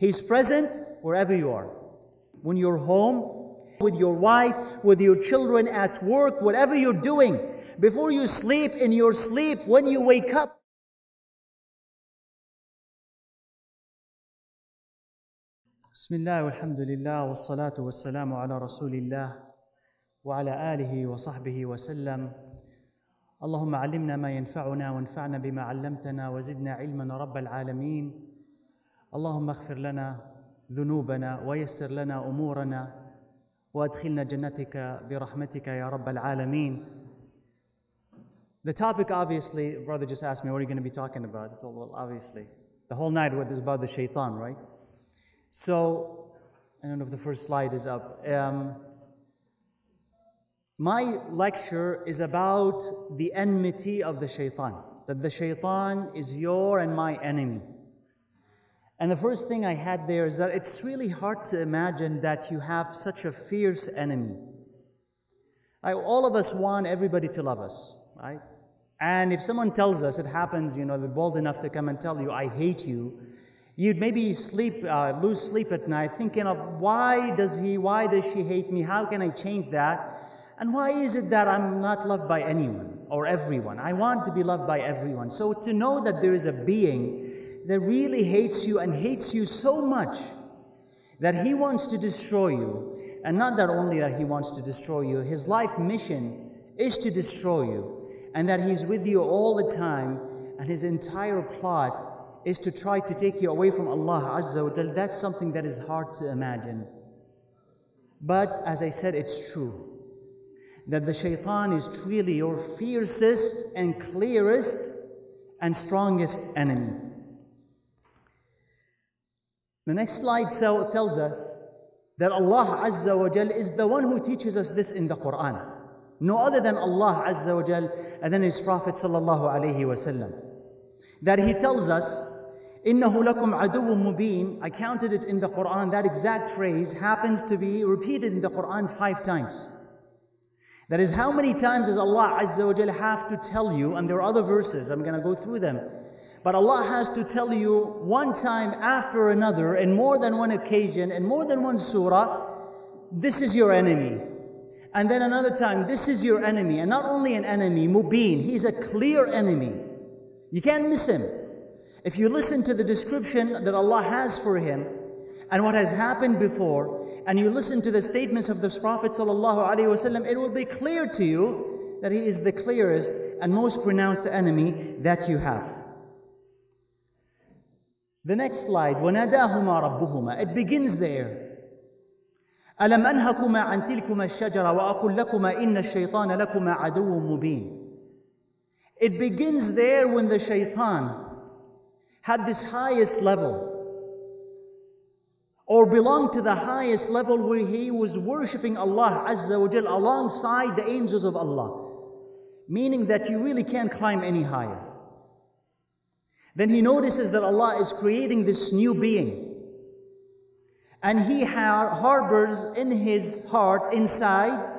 He's present wherever you are. When you're home, with your wife, with your children, at work, whatever you're doing, before you sleep, in your sleep, when you wake up. بسم الله والحمد لله والصلاة والسلام على رسول الله وعلى آله وصحبه وسلم اللهم علمنا ما ينفعنا وانفعنا بما علمتنا وزدنا علما رب العالمين اللهم اغفر لنا ذنوبنا ويسر لنا امورنا وادخلنا جنتك برحمتك يا رب العالمين The topic, obviously, brother just asked me, what are you going to be talking about? I told, well, obviously, the whole night was about the shaitan, right? So, I don't know if the first slide is up. Um, my lecture is about the enmity of the shaitan, that the shaitan is your and my enemy. And the first thing I had there is that it's really hard to imagine that you have such a fierce enemy. I, all of us want everybody to love us, right? And if someone tells us, it happens, you know, they're bold enough to come and tell you, I hate you, you'd maybe sleep, uh, lose sleep at night thinking of why does he, why does she hate me? How can I change that? And why is it that I'm not loved by anyone or everyone? I want to be loved by everyone. So to know that there is a being that really hates you and hates you so much that he wants to destroy you, and not that only that he wants to destroy you, his life mission is to destroy you, and that he's with you all the time, and his entire plot is to try to take you away from Allah Azza wa That's something that is hard to imagine. But as I said, it's true that the shaitan is truly your fiercest and clearest and strongest enemy. The next slide tells us that Allah Azza wa Jal is the one who teaches us this in the Quran. No other than Allah Azza wa Jal and then His Prophet Sallallahu Alaihi Wasallam. That He tells us, إِنَّهُ لَكُمْ عَدُوٌ مُبِينٌ I counted it in the Quran. That exact phrase happens to be repeated in the Quran five times. That is, how many times does Allah Azza wa Jalla have to tell you, and there are other verses, I'm going to go through them, but Allah has to tell you one time after another, in more than one occasion, in more than one surah, this is your enemy. And then another time, this is your enemy. And not only an enemy, mubin, he's a clear enemy. You can't miss him. If you listen to the description that Allah has for him, and what has happened before, and you listen to the statements of the Prophet it will be clear to you that he is the clearest and most pronounced enemy that you have. The next slide, وَنَادَاهُمَا رَبُّهُمَا It begins there. أَلَمْ أَنْهَكُمَا عَنْ تِلْكُمَا الشَّجَرَ وَأَقُلْ لَكُمَا إِنَّ الشَّيْطَانَ لَكُمَا عَدُوٌ مُبِينٌ It begins there when the shaitan had this highest level or belonged to the highest level where he was worshipping Allah Azza wa Jal alongside the angels of Allah. Meaning that you really can't climb any higher. Then he notices that Allah is creating this new being. And he har- harbors in his heart, inside,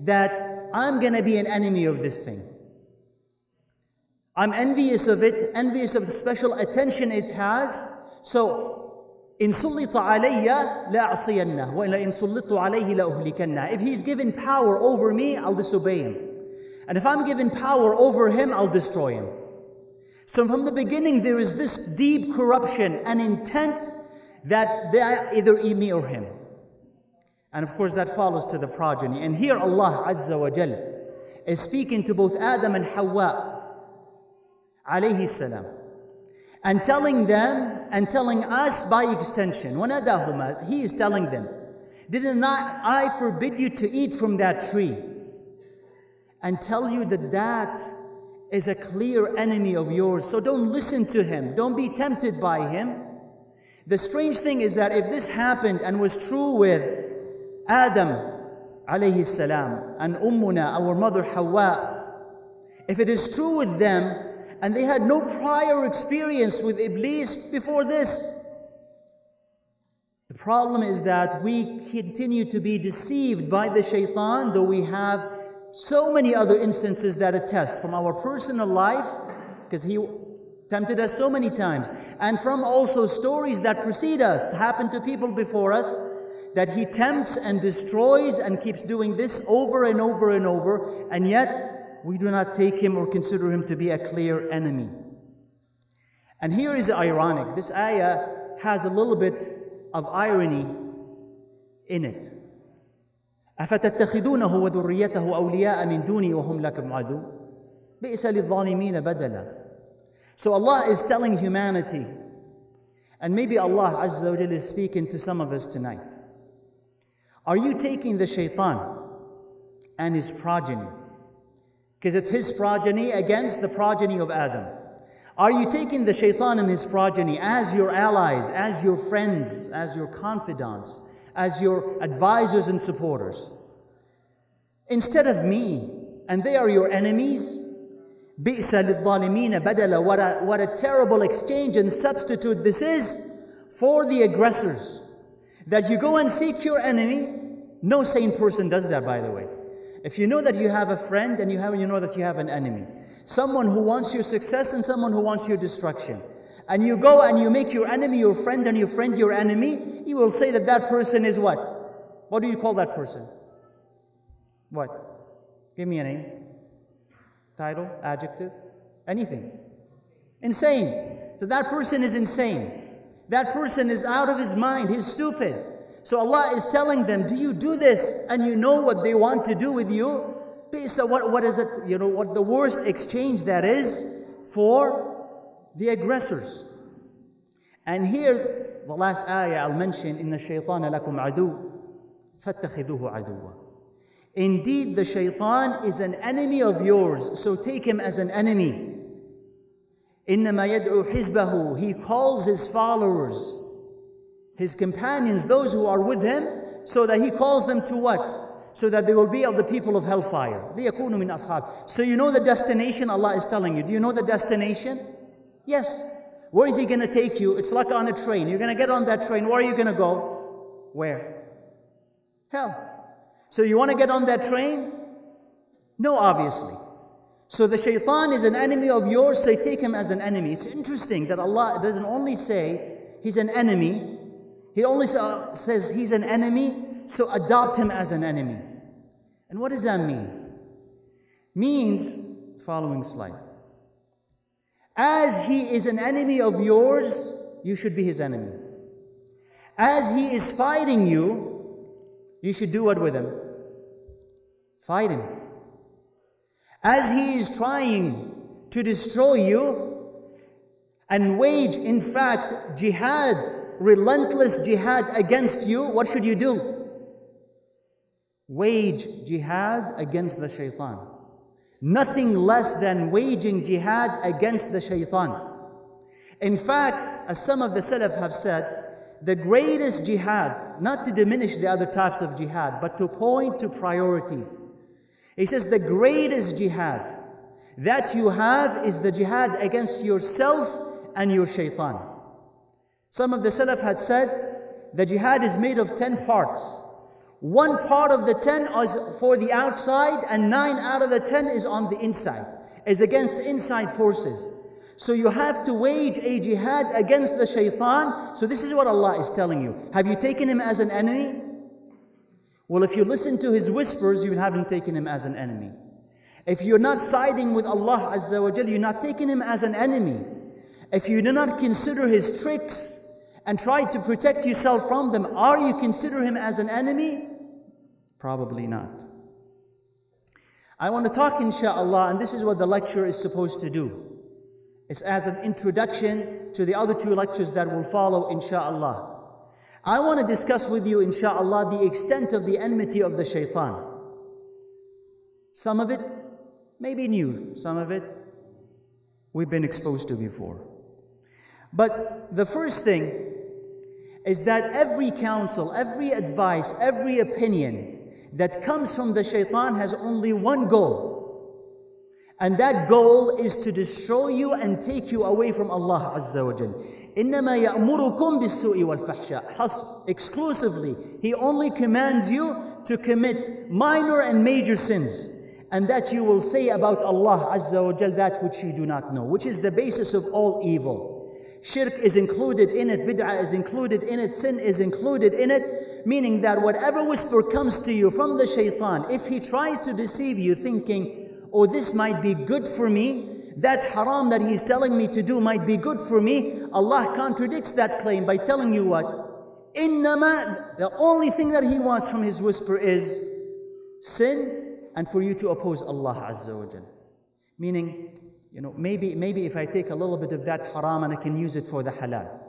that I'm going to be an enemy of this thing. I'm envious of it, envious of the special attention it has. So إن سلط علي لأعصينه وإن سلطت عليه لأهلكنه. If he's given power over me, I'll disobey him. And if I'm given power over him, I'll destroy him. So from the beginning, there is this deep corruption and intent that they either me or him. And of course, that follows to the progeny. And here Allah Azza wa Jal is speaking to both Adam and Hawa alayhi salam and telling them and telling us by extension, وَنَدَاهُمَا He is telling them, did not I forbid you to eat from that tree? And tell you that that is a clear enemy of yours. So don't listen to him. Don't be tempted by him. The strange thing is that if this happened and was true with Adam alayhi salam and Ummuna, our mother Hawa, if it is true with them, and they had no prior experience with Iblis before this. The problem is that we continue to be deceived by the shaitan, though we have so many other instances that attest from our personal life, because he tempted us so many times. And from also stories that precede us, happened to people before us, that he tempts and destroys and keeps doing this over and over and over, and yet we do not take him or consider him to be a clear enemy. And here is ironic. This ayah has a little bit of irony in it. أفتتخذونه وذريته أولياء من دوني وهم لكم عدو بئس للظالمين بدلا So Allah is telling humanity and maybe Allah Azza wa Jalla is speaking to some of us tonight. Are you taking the shaitan and his progeny? Because it's his progeny against the progeny of Adam. Are you taking the shaitan and his progeny as your allies, as your friends, as your confidants, as your advisors and supporters? Instead of me, and they are your enemies, بئس للظالمين بدلا what a, what a terrible exchange and substitute this is for the aggressors. That you go and seek your enemy. No sane person does that, by the way. If you know that you have a friend and you, have, you know that you have an enemy, someone who wants your success and someone who wants your destruction, and you go and you make your enemy your friend and your friend your enemy, you will say that that person is what? What do you call that person? What? Give me a name. Title, adjective, anything. Insane. So that person is insane. That person is out of his mind. He's stupid. So Allah is telling them, do you do this and you know what they want to do with you? So what, what is it, you know, what the worst exchange that is for the aggressors. And here, the last ayah I'll mention, إِنَّ الشَّيْطَانَ لَكُمْ عَدُوٌ فَاتَّخِذُوهُ عَدُوًّا Indeed, the shaitan is an enemy of yours, so take him as an enemy. إنما يدعو حزبه He calls his followers, his companions, those who are with him, so that he calls them to what? So that they will be of the people of hellfire. ليكونوا من أصحاب. So you know the destination Allah is telling you. Do you know the destination? Yes. Where is he going to take you? It's like on a train. You're going to get on that train. Where are you going to go? Where? Hell. So you want to get on that train? No, obviously. So the shaitan is an enemy of yours, so take him as an enemy. It's interesting that Allah doesn't only say he's an enemy, He only says he's an enemy, so adopt him as an enemy. And what does that mean? Means, following slide. As he is an enemy of yours, you should be his enemy. As he is fighting you, you should do what with him? Fight him. As he is trying to destroy you and wage, in fact, jihad, relentless jihad against you, what should you do? Wage jihad against the shaitan. Nothing less than waging jihad against the shaitan. In fact, as some of the Salaf have said, the greatest jihad, not to diminish the other types of jihad, but to point to priorities. He says the greatest jihad that you have is the jihad against yourself and your shaitan. Some of the Salaf had said the jihad is made of 10 parts. One part of the 10 is for the outside, and nine out of the 10 is on the inside, is against inside forces. So you have to wage a jihad against the shaitan. So this is what Allah is telling you. Have you taken him as an enemy? Well, if you listen to his whispers, you haven't taken him as an enemy. If you're not siding with Allah Azza wa Jal, you're not taking him as an enemy. If you do not consider his tricks and try to protect yourself from them, are you consider him as an enemy? Probably not. I want to talk, inshallah, and this is what the lecture is supposed to do. It's as an introduction to the other two lectures that will follow, inshallah. I want to discuss with you, inshallah, the extent of the enmity of the shaitan. Some of it may be new, some of it we've been exposed to before. But the first thing is that every counsel, every advice, every opinion that comes from the shaitan has only one goal. And that goal is to destroy you and take you away from Allah Azza wa Jalla. إنما يأمركم بالسوء والفحشاء حصر exclusively he only commands you to commit minor and major sins and that you will say about Allah Azza wa Jal that which you do not know, which is the basis of all evil. Shirk is included in it, bid'ah is included in it, sin is included in it, meaning that whatever whisper comes to you from the shaitan, if he tries to deceive you thinking, oh, this might be good for me, that haram that he's telling me to do might be good for me, Allah contradicts that claim by telling you what? Innama, the only thing that he wants from his whisper is sin and for you to oppose Allah Azza wa Jal. Meaning, you know, maybe, maybe if I take a little bit of that haram and I can use it for the halal.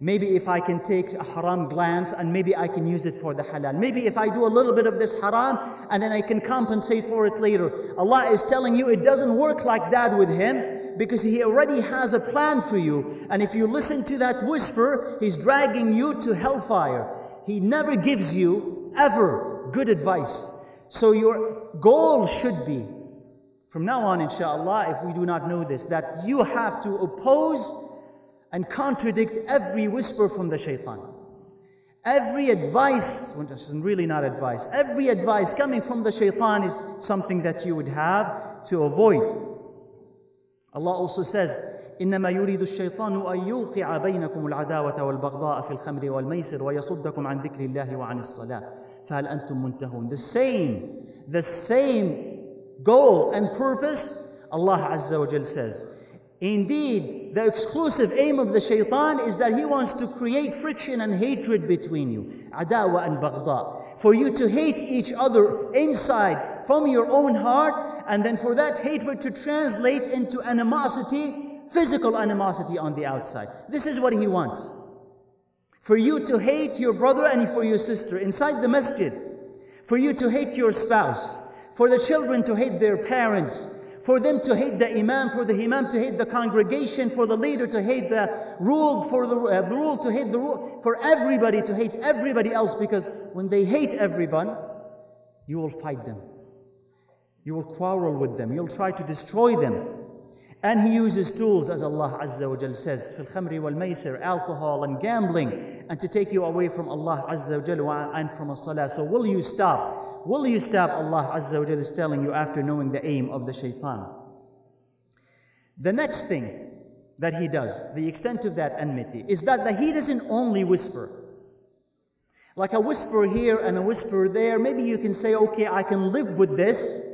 Maybe if I can take a haram glance and maybe I can use it for the halal. Maybe if I do a little bit of this haram and then I can compensate for it later. Allah is telling you it doesn't work like that with Him because He already has a plan for you. And if you listen to that whisper, He's dragging you to hellfire. He never gives you ever good advice. So your goal should be from now on, inshallah, if we do not know this, that you have to oppose and contradict every whisper from the shaitan. Every advice, which is really not advice, every advice coming from the shaitan is something that you would have to avoid. Allah also says, إنما يريد الشيطان أن يوقع بينكم العداوة والبغضاء في الخمر والميسر ويصدكم عن ذكر الله وعن الصلاة فهل أنتم منتهون The same, the same goal and purpose, Allah Azza wa Jal says. Indeed, the exclusive aim of the shaitan is that he wants to create friction and hatred between you. Adawa and baghda. For you to hate each other inside from your own heart, and then for that hatred to translate into animosity, physical animosity on the outside. This is what he wants. For you to hate your brother and for your sister inside the masjid. For you to hate your spouse for the children to hate their parents, for them to hate the imam, for the imam to hate the congregation, for the leader to hate the ruled, for the, uh, the rule to hate the rule, for everybody to hate everybody else, because when they hate everyone, you will fight them. You will quarrel with them. You'll try to destroy them. And he uses tools, as Allah Azza wa Jal says, fil khamri wal alcohol and gambling, and to take you away from Allah Azza wa Jal and from as-salah. So will you stop? Will you stop? Allah Azza wa Jal is telling you after knowing the aim of the shaitan. The next thing that he does, the extent of that enmity, is that, that he doesn't only whisper. Like a whisper here and a whisper there, maybe you can say, okay, I can live with this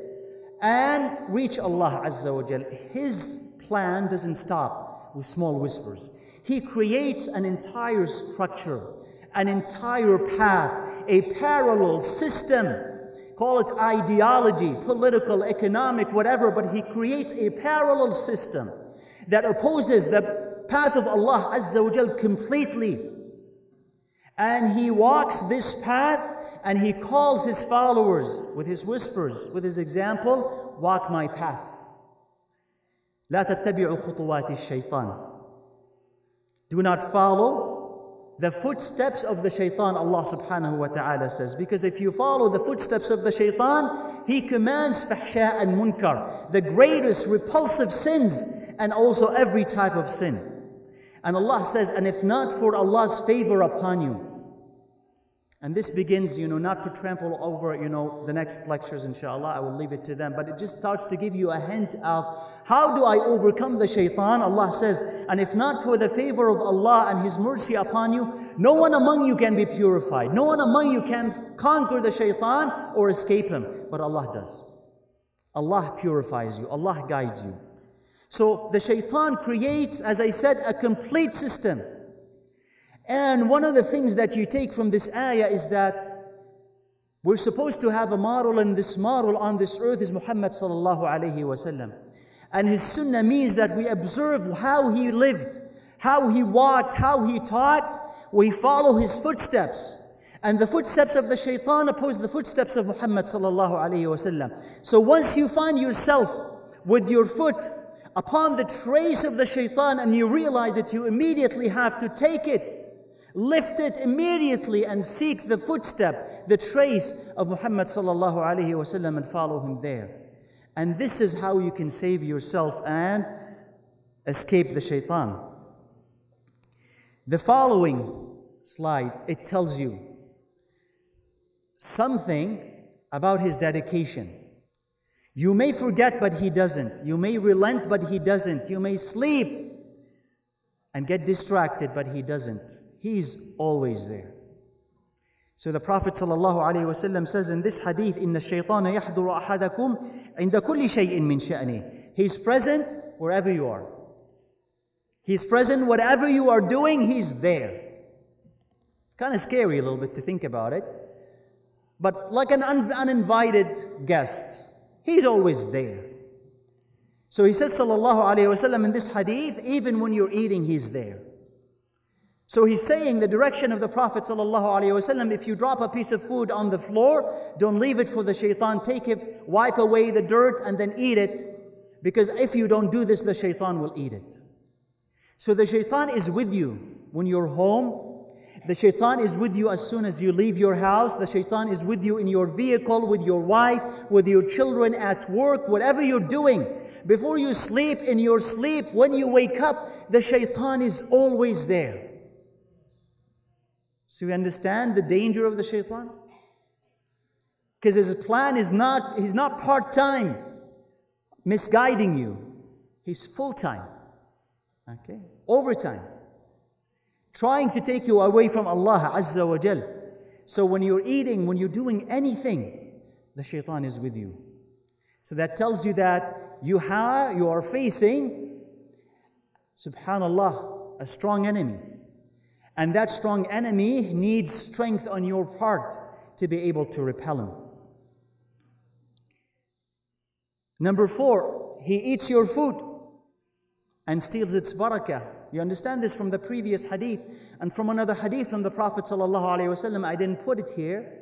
and reach Allah Azza wa Jal. His plan doesn't stop with small whispers. He creates an entire structure, an entire path, a parallel system Call it ideology, political, economic, whatever, but he creates a parallel system that opposes the path of Allah Azza wa Jal completely. And he walks this path and he calls his followers with his whispers, with his example, walk my path. لا تتبعوا خطوات الشيطان. Do not follow the footsteps of the shaitan, Allah subhanahu wa ta'ala says. Because if you follow the footsteps of the shaitan, he commands fahsha and munkar, the greatest repulsive sins, and also every type of sin. And Allah says, and if not for Allah's favor upon you, and this begins, you know, not to trample over, you know, the next lectures, inshallah, I will leave it to them, but it just starts to give you a hint of how do I overcome the shaitan? Allah says, and if not for the favor of Allah and His mercy upon you, no one among you can be purified. No one among you can conquer the shaitan or escape him, but Allah does. Allah purifies you, Allah guides you. So the shaitan creates, as I said, a complete system. And one of the things that you take from this ayah is that we're supposed to have a model, and this model on this earth is Muhammad sallallahu alayhi wasallam. And his sunnah means that we observe how he lived, how he walked, how he taught. We follow his footsteps. And the footsteps of the shaitan oppose the footsteps of Muhammad sallallahu alayhi wasallam. So once you find yourself with your foot upon the trace of the shaitan and you realize it, you immediately have to take it Lift it immediately and seek the footstep, the trace of Muhammad sallallahu alaihi wasallam and follow him there. And this is how you can save yourself and escape the shaitan. The following slide, it tells you something about his dedication. You may forget, but He doesn't. You may relent, but He doesn't. You may sleep and get distracted, but He doesn't. He's always there. So the Prophet ﷺ says in this hadith, إِنَّ الشَّيْطَانَ يَحْضُرُ أَحَدَكُمْ عِنْدَ كُلِّ شَيْءٍ مِّن شَأْنِهِ He's present wherever you are. He's present whatever you are doing, He's there. Kind of scary a little bit to think about it. But like an un- uninvited guest, He's always there. So he says, Sallallahu Alaihi Wasallam, in this hadith, even when you're eating, He's there. So he's saying the direction of the Prophet ﷺ, if you drop a piece of food on the floor, don't leave it for the shaitan, take it, wipe away the dirt, and then eat it. Because if you don't do this, the shaitan will eat it. So the shaitan is with you when you're home. The shaitan is with you as soon as you leave your house. The shaitan is with you in your vehicle, with your wife, with your children at work, whatever you're doing. Before you sleep, in your sleep, when you wake up, the shaitan is always there. So you understand the danger of the shaitan? Because his plan is not, he's not part time, misguiding you. He's full time. Okay? Overtime. Trying to take you away from Allah Azza wa Jal. So when you're eating, when you're doing anything, the shaitan is with you. So that tells you that you, have, you are facing, subhanallah, a strong enemy. And that strong enemy needs strength on your part to be able to repel him. Number four, he eats your food and steals its barakah. You understand this from the previous hadith and from another hadith from the Prophet ﷺ. I didn't put it here.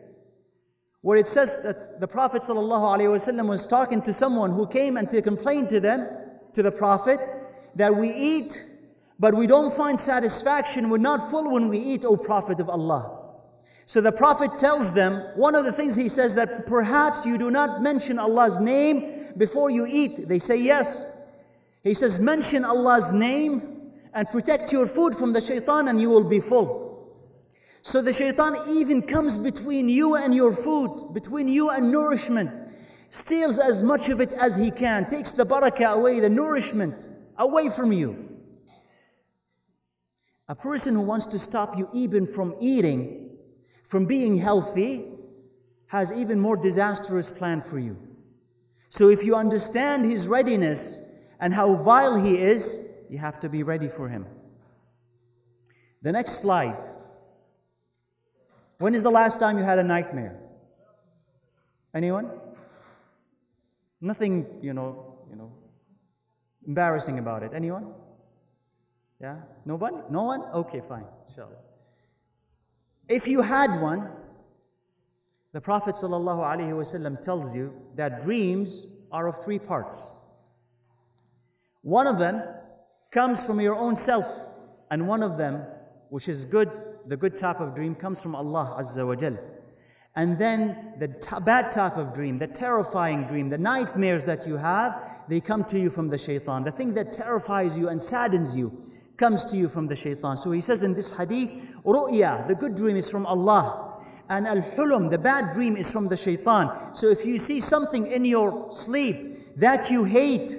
Where it says that the Prophet ﷺ was talking to someone who came and to complain to them, to the Prophet, that we eat but we don't find satisfaction. We're not full when we eat, O Prophet of Allah. So the Prophet tells them, one of the things he says that perhaps you do not mention Allah's name before you eat. They say yes. He says, mention Allah's name and protect your food from the shaitan and you will be full. So the shaitan even comes between you and your food, between you and nourishment, steals as much of it as he can, takes the barakah away, the nourishment away from you. A person who wants to stop you even from eating, from being healthy, has even more disastrous plan for you. So if you understand his readiness and how vile he is, you have to be ready for him. The next slide. When is the last time you had a nightmare? Anyone? Nothing, you know, you know, embarrassing about it. Anyone? Yeah? Nobody? No one? Okay, fine. Inshallah. If you had one, the Prophet ﷺ tells you that dreams are of three parts. One of them comes from your own self, and one of them, which is good, the good type of dream, comes from Allah Azza wa Jal. And then the bad type of dream, the terrifying dream, the nightmares that you have, they come to you from the shaitan. The thing that terrifies you and saddens you comes to you from the shaitan. So he says in this hadith, ru'ya, the good dream is from Allah. And al-hulum, the bad dream is from the shaitan. So if you see something in your sleep that you hate,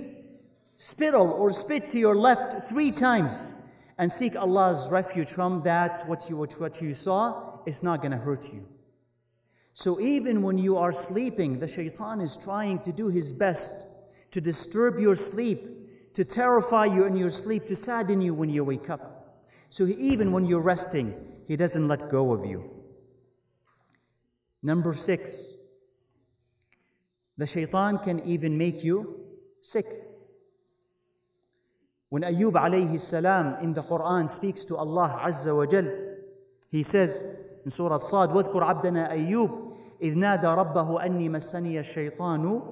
spittle or spit to your left three times and seek Allah's refuge from that, what you, what you saw, it's not going to hurt you. So even when you are sleeping, the shaitan is trying to do his best to disturb your sleep to terrify you in your sleep, to sadden you when you wake up. So he, even when you're resting, he doesn't let go of you. Number six, the shaitan can even make you sick. When Ayub alayhi salam in the Quran speaks to Allah Azza wa Jal, he says in Surah Sad, واذكر عبدنا أيوب إذ نادى ربه أني مسني الشيطان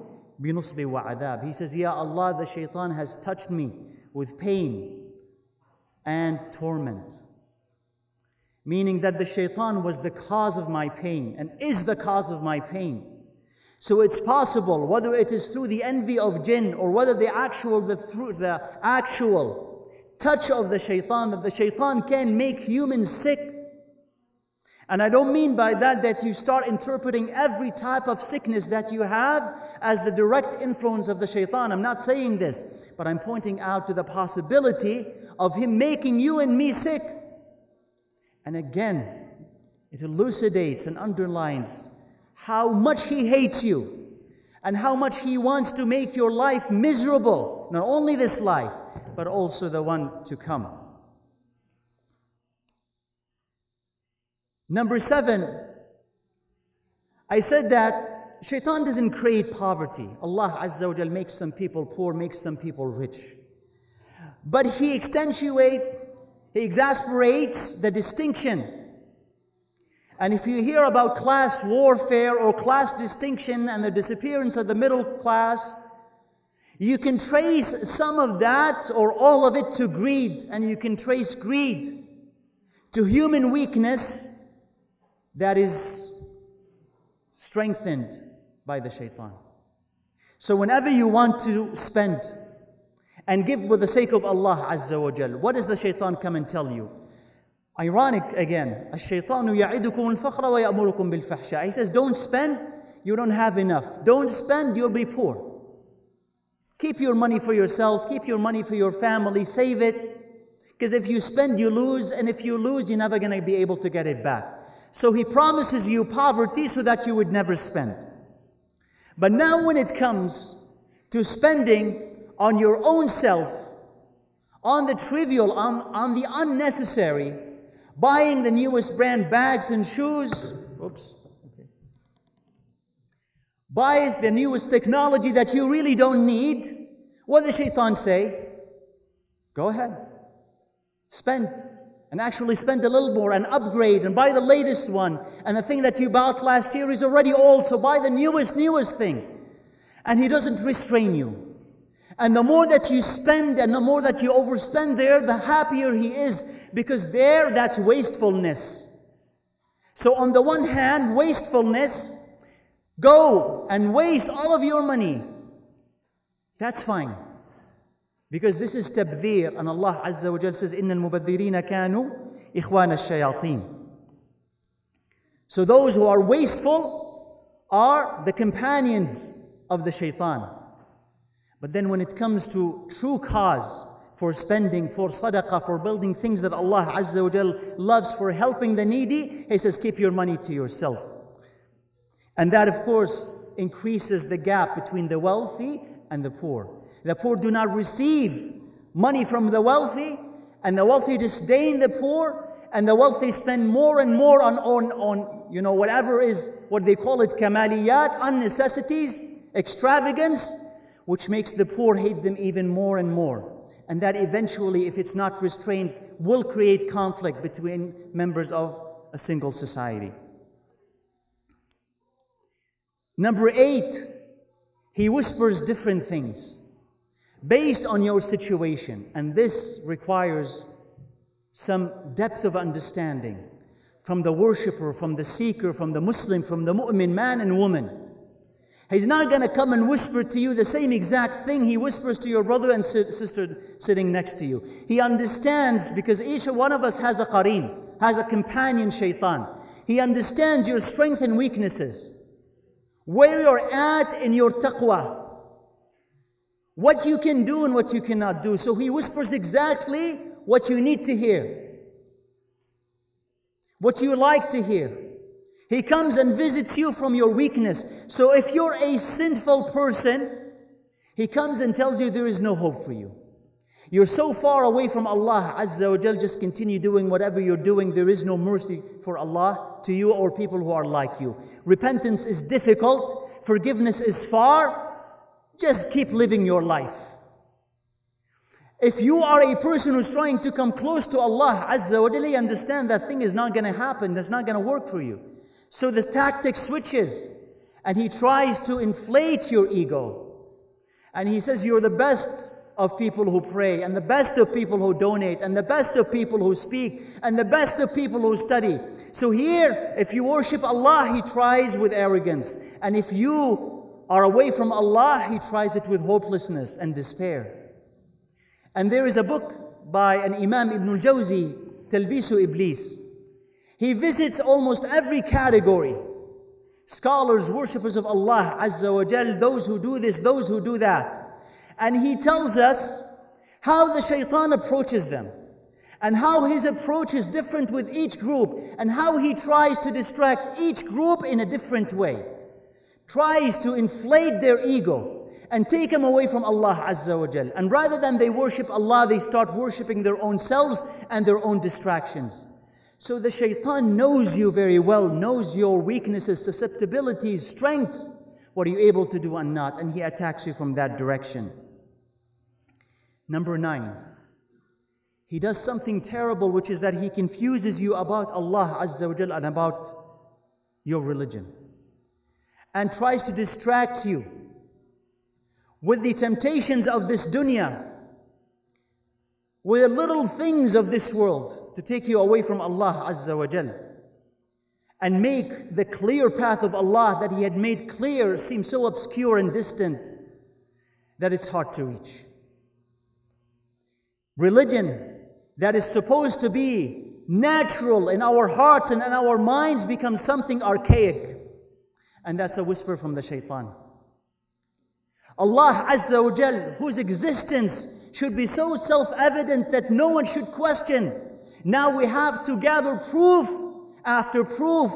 بِنُصْبِ وَعَذَابِ He says, Ya Allah, the shaitan has touched me with pain and torment. Meaning that the shaitan was the cause of my pain and is the cause of my pain. So it's possible, whether it is through the envy of jinn or whether the actual, the, through the actual touch of the shaitan, that the shaitan can make humans sick. and I don't mean by that that you start interpreting every type of sickness that you have as the direct influence of the shaitan. I'm not saying this, but I'm pointing out to the possibility of him making you and me sick. And again, it elucidates and underlines how much he hates you and how much he wants to make your life miserable. Not only this life, but also the one to come. Number seven, I said that shaitan doesn't create poverty. Allah Azza wa Jal makes some people poor, makes some people rich. But he accentuates, he exasperates the distinction. And if you hear about class warfare or class distinction and the disappearance of the middle class, you can trace some of that or all of it to greed, and you can trace greed to human weakness that is strengthened by the shaitan. So whenever you want to spend and give for the sake of Allah Azza wa Jal, what does the shaitan come and tell you? Ironic again. الشيطان يعدكم الفقر ويأمركم بالفحشاء. He says, don't spend, you don't have enough. Don't spend, you'll be poor. Keep your money for yourself, keep your money for your family, save it. Because if you spend, you lose, and if you lose, you're never going to be able to get it back. So he promises you poverty so that you would never spend. But now, when it comes to spending on your own self, on the trivial, on, on the unnecessary, buying the newest brand bags and shoes, oops, okay. buys the newest technology that you really don't need, what does shaitan say? Go ahead, spend and actually spend a little more and upgrade and buy the latest one. And the thing that you bought last year is already old, so buy the newest, newest thing. And he doesn't restrain you. And the more that you spend and the more that you overspend there, the happier he is because there that's wastefulness. So on the one hand, wastefulness, go and waste all of your money. That's fine. Because this is tabdhir, and Allah Azza wa Jal says, إِنَّ الْمُبَذِّرِينَ كَانُوا إِخْوَانَ الشَّيَاطِينَ So those who are wasteful are the companions of the shaitan. But then when it comes to true cause for spending, for sadaqah, for building things that Allah Azza wa Jal loves, for helping the needy, He says, keep your money to yourself. And that, of course, increases the gap between the wealthy and the poor. The poor do not receive money from the wealthy, and the wealthy disdain the poor, and the wealthy spend more and more on, on, on you know, whatever is what they call it kamaliyat, unnecessities, extravagance, which makes the poor hate them even more and more. And that eventually, if it's not restrained, will create conflict between members of a single society. Number eight, he whispers different things based on your situation. And this requires some depth of understanding from the worshiper, from the seeker, from the Muslim, from the mu'min, man and woman. He's not going to come and whisper to you the same exact thing he whispers to your brother and sister sitting next to you. He understands because each one of us has a qareen, has a companion shaitan. He understands your strengths and weaknesses, where you're at in your taqwa, what you can do and what you cannot do. So he whispers exactly what you need to hear, what you like to hear. He comes and visits you from your weakness. So if you're a sinful person, he comes and tells you there is no hope for you. You're so far away from Allah Azza wa Jal, just continue doing whatever you're doing. There is no mercy for Allah to you or people who are like you. Repentance is difficult, forgiveness is far, just keep living your life. If you are a person who's trying to come close to Allah Azza wa Jalla, understand that thing is not going to happen. That's not going to work for you. So the tactic switches and he tries to inflate your ego. And he says, You're the best of people who pray, and the best of people who donate, and the best of people who speak, and the best of people who study. So here, if you worship Allah, he tries with arrogance. And if you are away from Allah, he tries it with hopelessness and despair. And there is a book by an Imam Ibn al-Jawzi, Talbisu Iblis. He visits almost every category. Scholars, worshippers of Allah Azza wa Jal, those who do this, those who do that. And he tells us how the shaitan approaches them and how his approach is different with each group and how he tries to distract each group in a different way. Tries to inflate their ego and take them away from Allah Azza wa Jal. And rather than they worship Allah, they start worshipping their own selves and their own distractions. So the shaitan knows you very well, knows your weaknesses, susceptibilities, strengths. What are you able to do and not? And he attacks you from that direction. Number nine, he does something terrible, which is that he confuses you about Allah Azza wa Jal and about your religion. And tries to distract you with the temptations of this dunya, with the little things of this world to take you away from Allah Azza wa Jal. And make the clear path of Allah that He had made clear seem so obscure and distant that it's hard to reach. Religion that is supposed to be natural in our hearts and in our minds becomes something archaic. And that's a whisper from the shaitan. Allah Azza wa Jal, whose existence should be so self-evident that no one should question. Now we have to gather proof after proof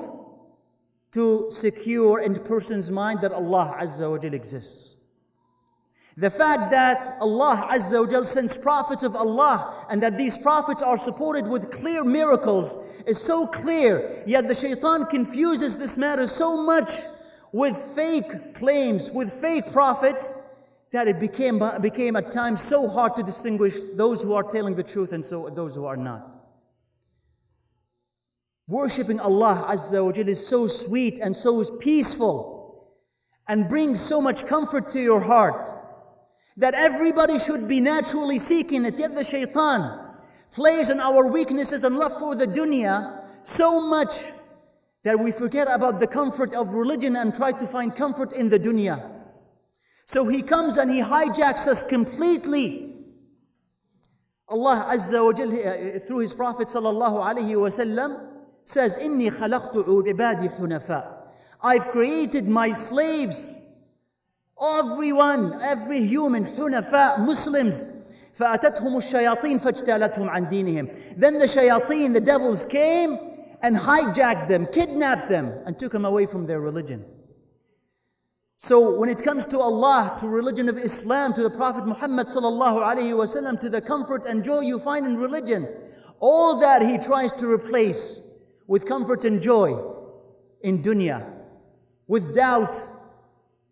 to secure in person's mind that Allah Azza wa Jal exists. The fact that Allah Azza wa Jal sends prophets of Allah and that these prophets are supported with clear miracles is so clear, yet the shaitan confuses this matter so much with fake claims, with fake prophets, that it became, became at times so hard to distinguish those who are telling the truth and so those who are not. Worshipping Allah Azza wa Jal is so sweet and so peaceful and brings so much comfort to your heart that everybody should be naturally seeking it, yet the shaitan plays on our weaknesses and love for the dunya so much that we forget about the comfort of religion and try to find comfort in the dunya. So he comes and he hijacks us completely. Allah Azza wa Jal, through his Prophet sallallahu alaihi wasallam, says, "Inni khalaqtu ibadi hunafa." I've created my slaves Everyone, every human, حنفاء, Muslims. فأتتهم الشياطين فاجتالتهم عن دينهم. Then the shayateen, the devils came and hijacked them, kidnapped them, and took them away from their religion. So when it comes to Allah, to religion of Islam, to the Prophet Muhammad sallallahu alaihi wasallam, to the comfort and joy you find in religion, all that he tries to replace with comfort and joy in dunya, with doubt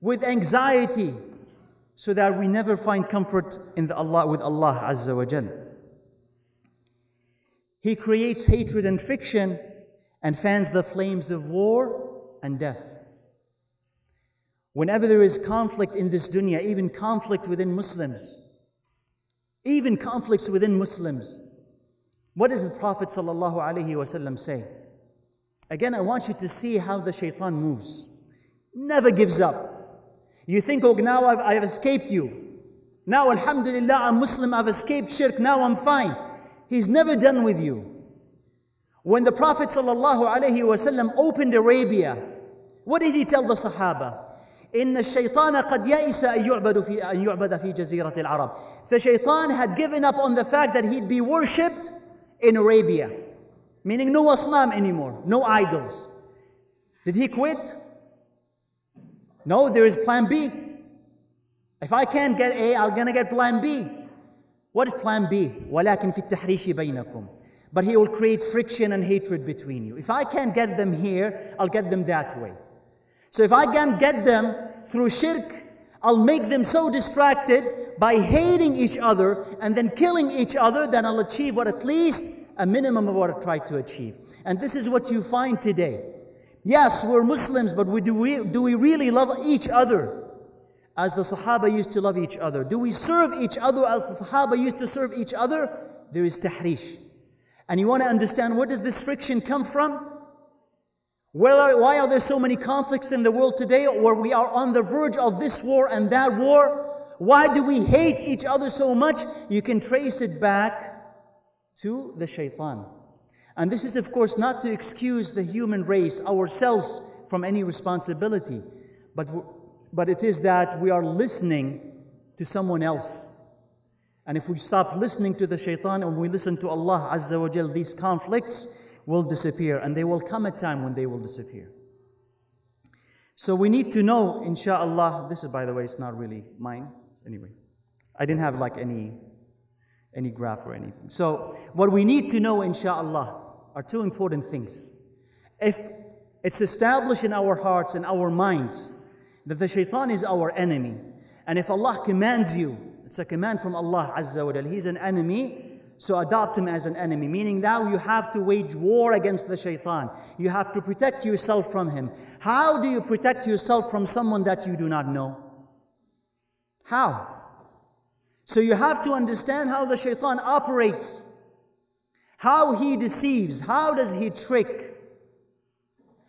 with anxiety, so that we never find comfort in the Allah with Allah Azza wa Jal. He creates hatred and fiction and fans the flames of war and death. Whenever there is conflict in this dunya, even conflict within Muslims, even conflicts within Muslims, what does the Prophet ﷺ say? Again, I want you to see how the shaitan moves. Never gives up. You think, oh, now I've, I've escaped you. Now, Alhamdulillah, I'm Muslim, I've escaped shirk, now I'm fine. He's never done with you. When the Prophet ﷺ opened Arabia, what did he tell the Sahaba? إن الشيطان قد يئس أن يعبد في أن يعبد في جزيرة العرب. The shaitan had given up on the fact that he'd be worshipped in Arabia, meaning no asnam anymore, no idols. Did he quit? No, there is plan B. If I can't get A, I'm gonna get plan B. What is plan B? ولكن في التحريش بينكم. But he will create friction and hatred between you. If I can't get them here, I'll get them that way. So if I can't get them through shirk, I'll make them so distracted by hating each other and then killing each other, then I'll achieve what at least a minimum of what I tried to achieve. And this is what you find today. Yes, we're Muslims, but we, do, we, do we really love each other as the Sahaba used to love each other? Do we serve each other as the Sahaba used to serve each other? There is tahrish. And you want to understand where does this friction come from? Well, why are there so many conflicts in the world today where we are on the verge of this war and that war? Why do we hate each other so much? You can trace it back to the shaitan. And this is, of course, not to excuse the human race, ourselves, from any responsibility, but, but it is that we are listening to someone else. And if we stop listening to the shaitan and we listen to Allah Azza wa Jal, these conflicts will disappear and there will come a time when they will disappear. So we need to know, inshallah, this is by the way, it's not really mine. Anyway, I didn't have like any any graph or anything. So what we need to know, inshallah, are two important things. If it's established in our hearts and our minds that the shaitan is our enemy, and if Allah commands you, it's a command from Allah Azza wa Jal, He's an enemy, so adopt him as an enemy, meaning now you have to wage war against the shaitan. You have to protect yourself from him. How do you protect yourself from someone that you do not know? How? So you have to understand how the shaitan operates, how he deceives, how does he trick.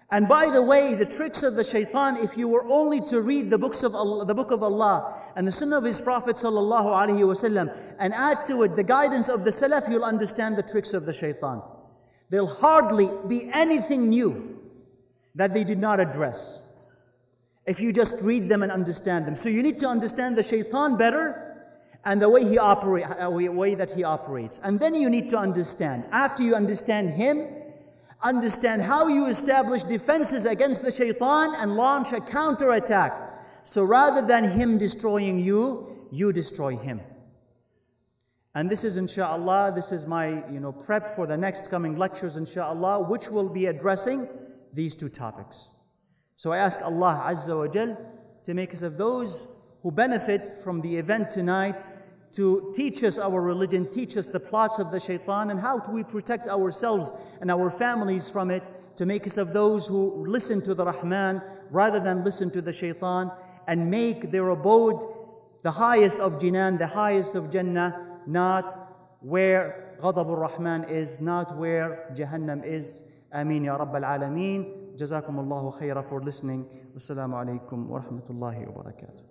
And by the way, the tricks of the shaitan, if you were only to read the books of Allah, the book of Allah and the sunnah of his Prophet wasallam and add to it the guidance of the Salaf, you'll understand the tricks of the shaitan. There'll hardly be anything new that they did not address if you just read them and understand them. So you need to understand the shaitan better and the way he operate, uh, way that he operates. And then you need to understand. After you understand him, understand how you establish defenses against the shaitan and launch a counterattack. So rather than him destroying you, you destroy him. And this is inshallah, this is my you know prep for the next coming lectures, inshallah, which will be addressing these two topics. So I ask Allah Azza wa Jal to make us of those who benefit from the event tonight to teach us our religion, teach us the plots of the shaitan, and how do we protect ourselves and our families from it, to make us of those who listen to the Rahman rather than listen to the shaitan, and make their abode the highest of Jinan, the highest of Jannah, not where Ghadab al-Rahman is, not where Jahannam is. Ameen ya Rabbal Alameen. Jazakum Allahu khaira for listening. Wassalamu alaikum wa rahmatullahi wa barakatuh.